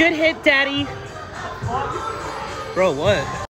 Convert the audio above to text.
Good hit, Daddy. Bro, what?